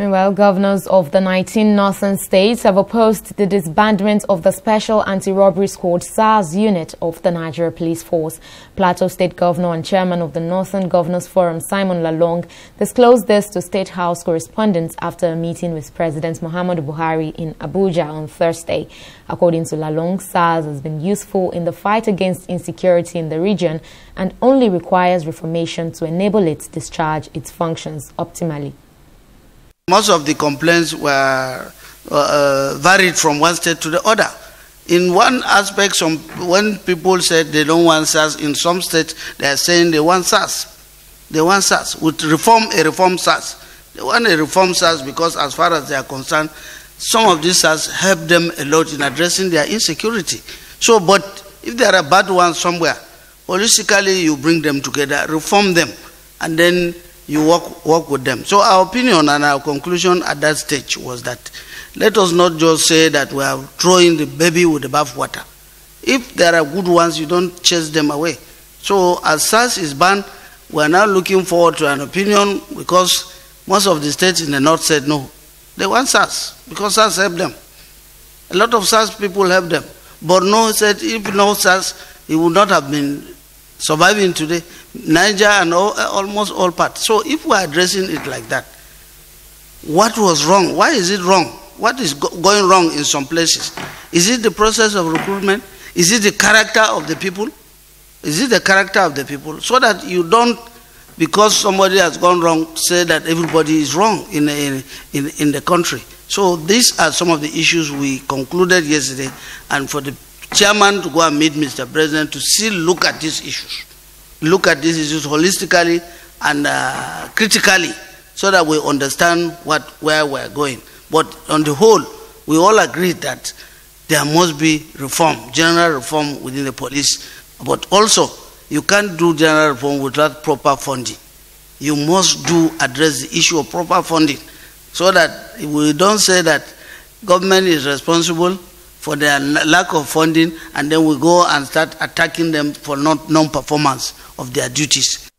Meanwhile, governors of the 19 northern states have opposed the disbandment of the Special Anti-Robbery Squad SARS unit of the Nigeria Police Force. Plateau State Governor and Chairman of the Northern Governors Forum, Simon Lalong, disclosed this to State House correspondents after a meeting with President Muhammadu Buhari in Abuja on Thursday. According to Lalong, SARS has been useful in the fight against insecurity in the region and only requires reformation to enable it to discharge its functions optimally. Most of the complaints were uh, uh, varied from one state to the other. In one aspect, some, when people said they don't want SARS, in some states they are saying they want SARS. They want SARS. With reform, a reform SARS. They want a reform SARS because as far as they are concerned, some of these SARS help them a lot in addressing their insecurity. So, but if there are bad ones somewhere, holistically you bring them together, reform them, and then you work, work with them. So our opinion and our conclusion at that stage was that let us not just say that we are throwing the baby with the bathwater. If there are good ones, you don't chase them away. So as SARS is banned, we are now looking forward to an opinion because most of the states in the north said no. They want SARS because SARS helped them. A lot of SARS people help them. Borno said if no SARS, he would not have been surviving today, Niger and all, uh, almost all parts. So if we are addressing it like that, what was wrong? Why is it wrong? What is go going wrong in some places? Is it the process of recruitment? Is it the character of the people? Is it the character of the people? So that you don't, because somebody has gone wrong, say that everybody is wrong in, in, in, in the country. So these are some of the issues we concluded yesterday, and for the chairman to go and meet Mr. President to see, look at these issues, look at these issues holistically and uh, critically so that we understand what, where we're going. But on the whole, we all agree that there must be reform, general reform within the police. But also, you can't do general reform without proper funding. You must do address the issue of proper funding so that we don't say that government is responsible for their lack of funding, and then we go and start attacking them for not non-performance of their duties.